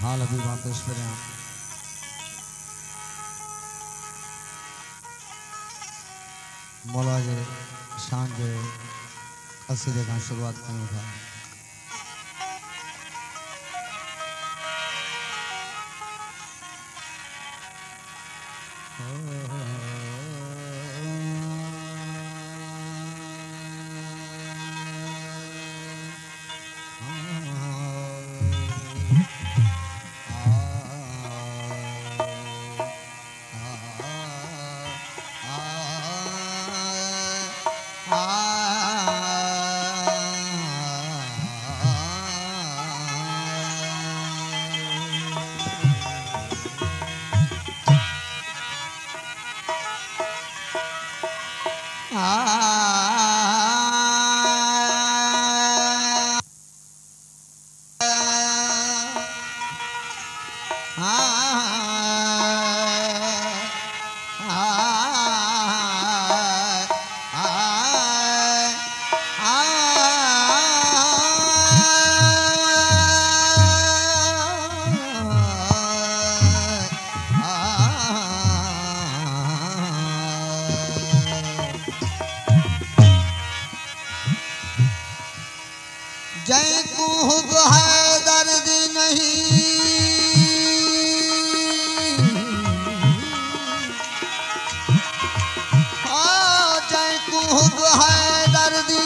हाल अभी वापस फिर मौला जे शान जे कसीदे खां शुरुआत कयूं था जय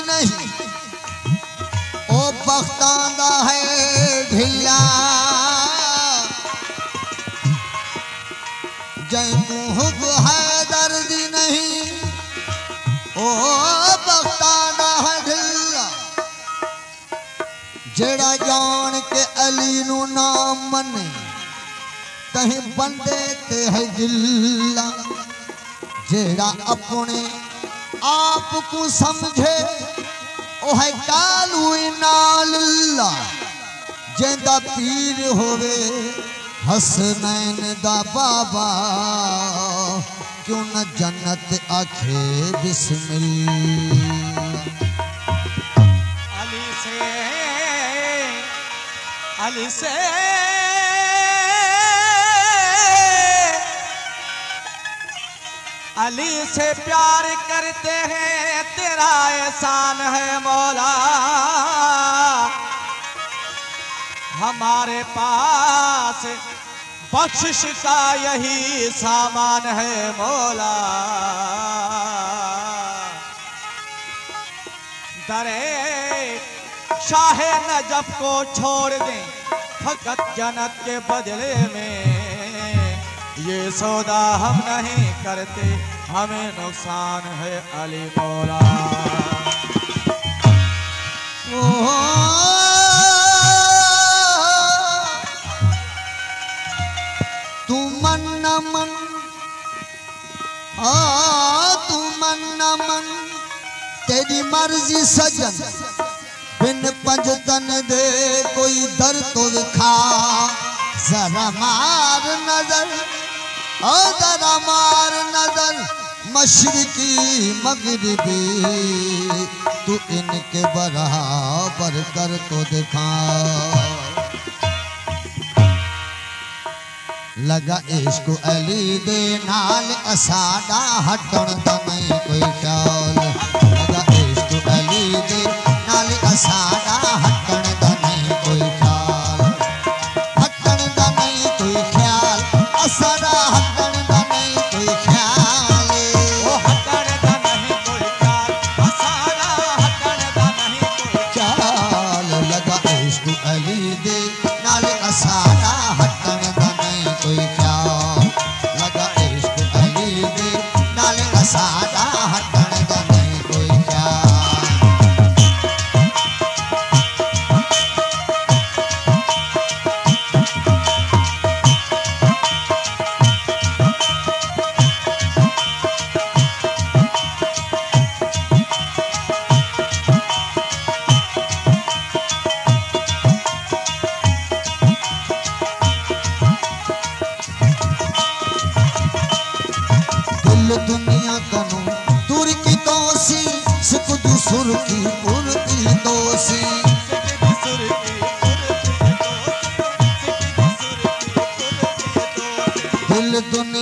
नहीं। ओ बख्ता है ढिला। जय मुहब है दर्द नहीं। ओ बख्ता है ढिला। जेड़ा जान के अली नु नाम मने, तही बंदे ते है जिल्ला जेड़ा अपने आप को समझे ओह कालू नाल जेंदा पीर होवे हसनैन दा बाबा क्यों न जन्नत आखे बिस्मिल्लाह अली से अली से अली से प्यार करते हैं, तेरा एहसान है मौला। हमारे पास बख्शिश का यही सामान है मौला। दरे शाह नजफ को छोड़ दें, फकत जन्नत के बदले में ये सौदा हम नहीं करते, हमें नुकसान है अली मौला। तू मन न मन आ तू मन न मन, तेरी मर्ज़ी सजन। बिन पंजतन दे कोई दर तो दिखा, जरा मार नज़र। जरा मार नज़र मशरकी मगरबी, तू इनके बराबर कर तो दिखा। लगा इश्क अली दे नाल असाडा हटण दा दिल दुनिया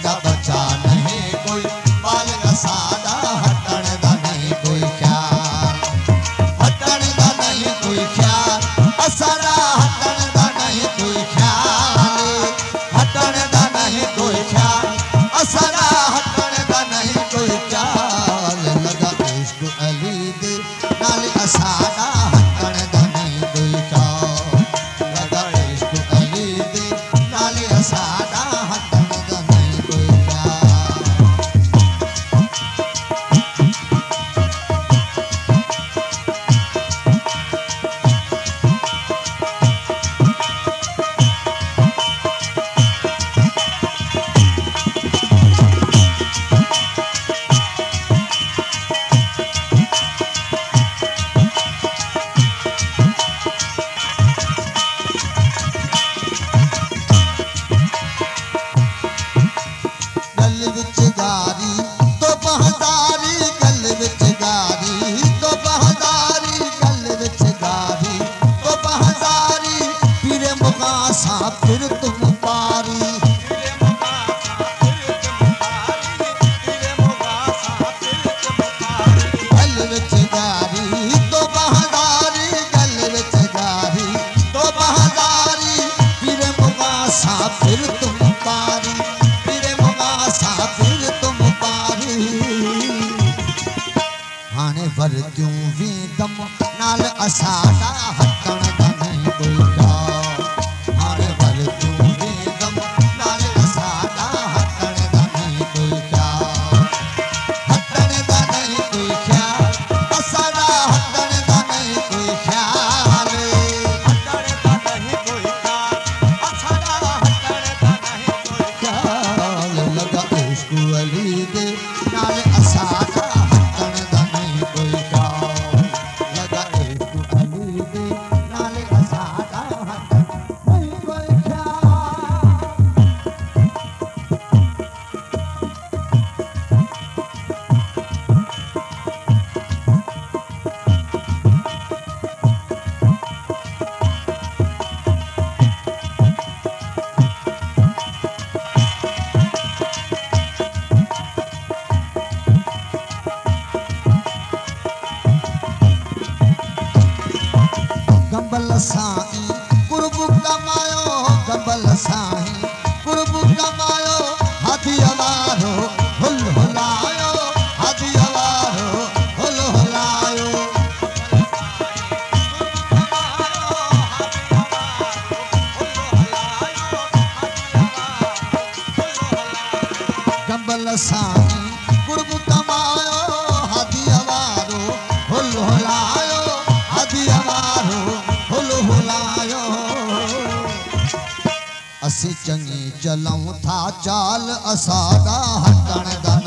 Baba मुबासा फिर तुम पारी। फिर तुम पारी, फिर मुबासा तुम पारी। हाणे पर क्यों भी असी चंगी चलूँ था चाल असादा असां दा।